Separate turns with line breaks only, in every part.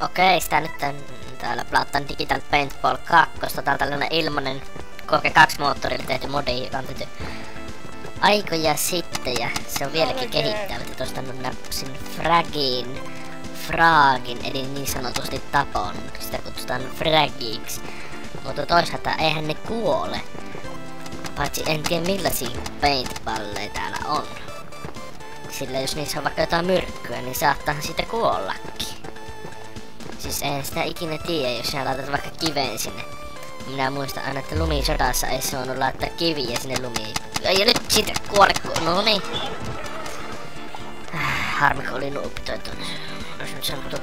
Okei, sitä nyt on täällä Platan Digital Paintball 2. Tää on tällainen ilmanen Koke 2 moottorilla tehty modi, joka on tehty aikoja sitten ja se on vieläkin kehittämättä. Tuosta napsin Fragin, Fragin, eli niin sanotusti tapon. Sitä kutsutaan Fragiksi. Mutta toisaalta eihän ne kuole. Paitsi en tiedä millaisia paintballeja täällä on. Sillä jos niissä on vaikka jotain myrkkyä, niin saattaahan siitä kuollakin. Siis en sitä ikinä tiedä, jos sä laitat vaikka kiveen sinne. Minä muistan aina, että lumisodassa ei saanut laittaa kiviä sinne lumiin. Ja nyt siitä kuole, no niin. Harmi, kun oli nuupi toi tuonne. Olisi nyt sanottu.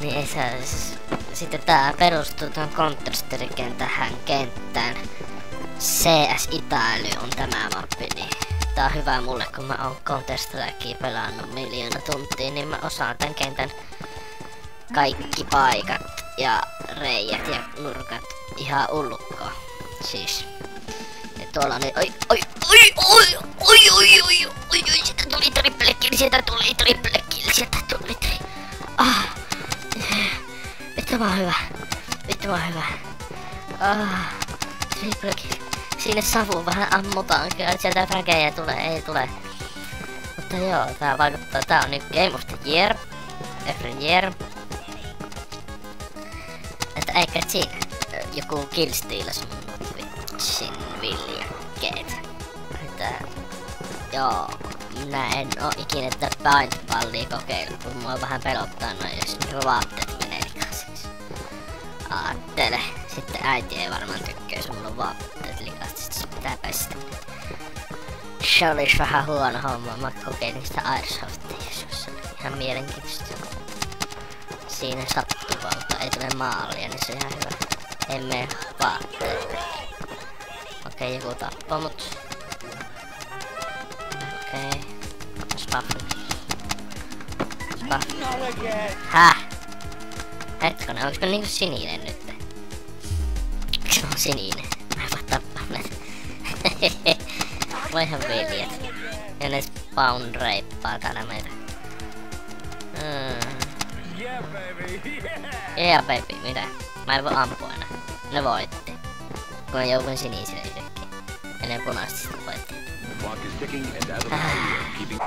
Niin ei saa, sitten tää perustuu tuon Counter tähän kenttään. CS Italy on tämä mappi, niin tää on hyvä mulle, kun mä oon Counter Strikea pelannut miljoona tuntia, niin mä osaan tän kentän kaikki paikat ja reijät ja nurkat ihan ulkoa. Siis. Ja tuolla nyt... Oi, oi, oi, oi, oi, oi, oi, oi, oi, sieltä tuli triple kill, sieltä tuli triple kill, sieltä tuli tri... Ah. Vittu vaan hyvä. Vittu vaan hyvä. Ah. Triple kill. Sinne savu vähän ammutaan, kyllä sieltä väkejä tulee, ei tule. Mutta joo, tää vaikuttaa, tää on nyt Game of the Year. Every year eikä siinä joku killsteal sun vitsin viljakkeet. Että joo, minä en oo ikinä tätä paintballia kokeillut, kun mua vähän pelottaa noin, jos vaatteet menee likaisiksi. Aattele. Sitten äiti ei varmaan tykkää, jos mulla on vaatteet likaisiksi, sit pitää pestä. Se olis vähän huono homma, mä kokeilin sitä Airsoftia, jos se on ihan mielenkiintoista. Siinä sattuvalta ei tule maalia, niin se on ihan hyvä. En mene vaatteet. Okei, joku tappaa mut. Okei. Spaff. Spaff. Häh? Hetkonen, onks mä niinku sininen nyt? Se on sininen? Mä en voi tappaa näitä. Voihan veljet. Ja ne spawn reippaa täällä meitä. Hmm. Yeah baby! Yeah, yeah baby, mitä? Mä en voi ampua enää. Ne voitti. Kun joukun sinisille yhdekin. Ennen punaisesti voitti. The clock is ticking and as of now, keeping...